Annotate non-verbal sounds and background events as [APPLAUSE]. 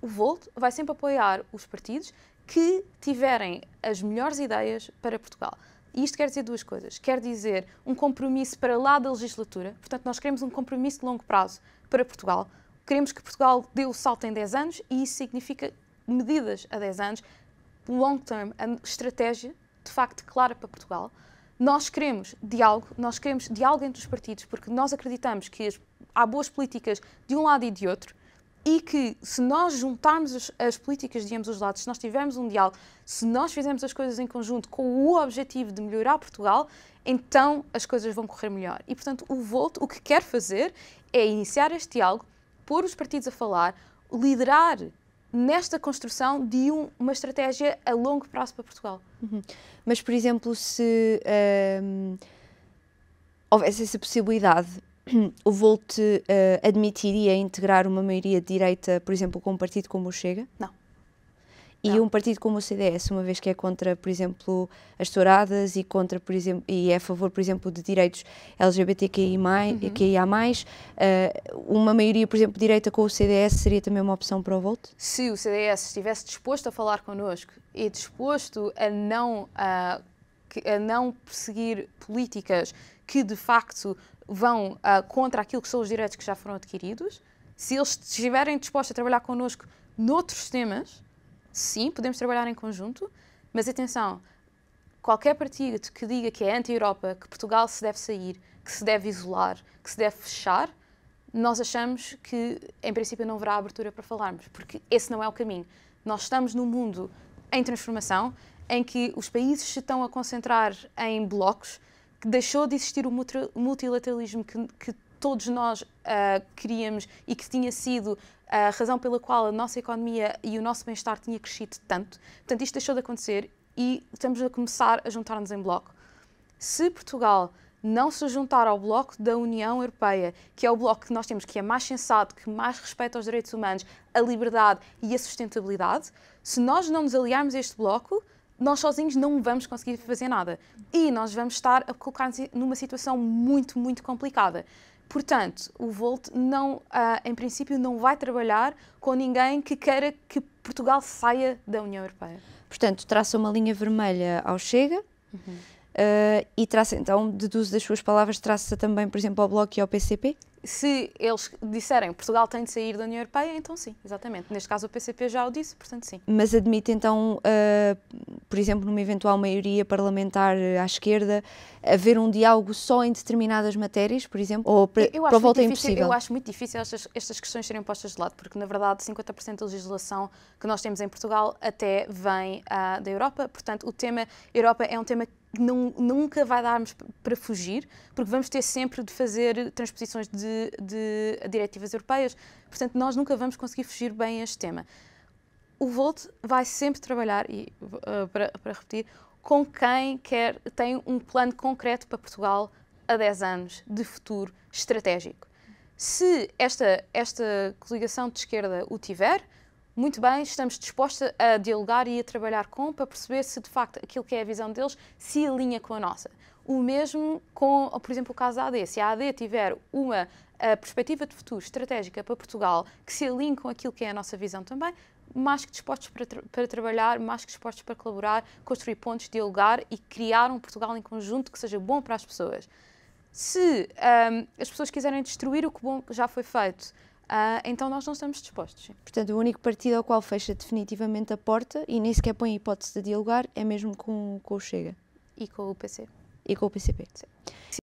o Volt vai sempre apoiar os partidos que tiverem as melhores ideias para Portugal. E isto quer dizer duas coisas. Quer dizer um compromisso para lá da legislatura, portanto, nós queremos um compromisso de longo prazo para Portugal. Queremos que Portugal dê o salto em 10 anos e isso significa medidas a 10 anos, long term, a estratégia de facto clara para Portugal. Nós queremos diálogo, nós queremos diálogo entre os partidos, porque nós acreditamos que há boas políticas de um lado e de outro e que se nós juntarmos as, as, políticas de ambos os lados, se nós tivermos um diálogo, se nós fizermos as coisas em conjunto com o objetivo de melhorar Portugal, então as coisas vão correr melhor. E, portanto, o Volt o que quer fazer é iniciar este diálogo, pôr os partidos a falar, liderar nesta construção de um, uma estratégia a longo prazo para Portugal. Uhum. Mas, por exemplo, se um, houvesse essa possibilidade, [CLEARS THROAT] o Volt uh, admitiria integrar uma maioria de direita, por exemplo, com um partido como o Chega? Não. E Não. um partido como o CDS, uma vez que é contra, por exemplo, as touradas e contra, por exemplo, e é a favor, por exemplo, de direitos LGBTQI+, uhum. QIA+, uh, uma maioria, por exemplo, direita com o CDS seria também uma opção para o voto? Se o CDS estivesse disposto a falar connosco e disposto a não, uh, a não perseguir políticas que, de facto, vão uh, contra aquilo que são os direitos que já foram adquiridos, se eles estiverem dispostos a trabalhar connosco noutros temas, sim, podemos trabalhar em conjunto, mas atenção, qualquer partido que diga que é anti-Europa, que Portugal se deve sair, que se deve isolar, que se deve fechar, nós achamos que, em princípio, não haverá abertura para falarmos, porque esse não é o caminho. Nós estamos num mundo em transformação, em que os países se estão a concentrar em blocos, que deixou de existir o multilateralismo que, que todos nós uh, queríamos e que tinha sido a razão pela qual a nossa economia e o nosso bem-estar tinha crescido tanto. Portanto, isto deixou de acontecer e estamos a começar a juntar-nos em bloco. Se Portugal não se juntar ao bloco da União Europeia, que é o bloco que nós temos que é mais sensato, que mais respeita os direitos humanos, a liberdade e a sustentabilidade, se nós não nos aliarmos a este bloco, nós sozinhos não vamos conseguir fazer nada. E nós vamos estar a colocar-nos numa situação muito, muito complicada. Portanto, o Volt não, uh, em princípio, não vai trabalhar com ninguém que queira que Portugal saia da União Europeia. Portanto, traça uma linha vermelha ao Chega uhum. Uh, e traça, então, deduzo das suas palavras, traça também, por exemplo, ao Bloco e ao PCP? se eles disserem Portugal tem de sair da União Europeia, então sim, exatamente. Neste caso o PCP já o disse, portanto sim. Mas admite então, uh, por exemplo, numa eventual maioria parlamentar à esquerda, haver um diálogo só em determinadas matérias, por exemplo? Ou para, eu, eu para a volta é impossível? Eu acho muito difícil estas, estas questões serem postas de lado, porque na verdade 50% da legislação que nós temos em Portugal até vem uh, da Europa, portanto o tema Europa é um tema não, nunca vai darmos para fugir, porque vamos ter sempre de fazer transposições de, de diretivas europeias, portanto, nós nunca vamos conseguir fugir bem a este tema. O Volt vai sempre trabalhar, e uh, para, para repetir, com quem quer, tem um plano concreto para Portugal a 10 anos de futuro estratégico. Se esta, esta coligação de esquerda o tiver, muito bem, estamos dispostos a dialogar e a trabalhar com para perceber se de facto aquilo que é a visão deles se alinha com a nossa. O mesmo com, por exemplo, o caso da AD. Se a AD tiver uma perspectiva de futuro estratégica para Portugal que se alinhe com aquilo que é a nossa visão também, mais que dispostos para, tra para trabalhar, mais que dispostos para colaborar, construir pontos, dialogar e criar um Portugal em conjunto que seja bom para as pessoas. Se um, as pessoas quiserem destruir o que bom já foi feito, Uh, então nós não estamos dispostos. Portanto, o único partido ao qual fecha definitivamente a porta e nem sequer põe a hipótese de dialogar é mesmo com, com o Chega. E com o PC. E com o PCP. Sim.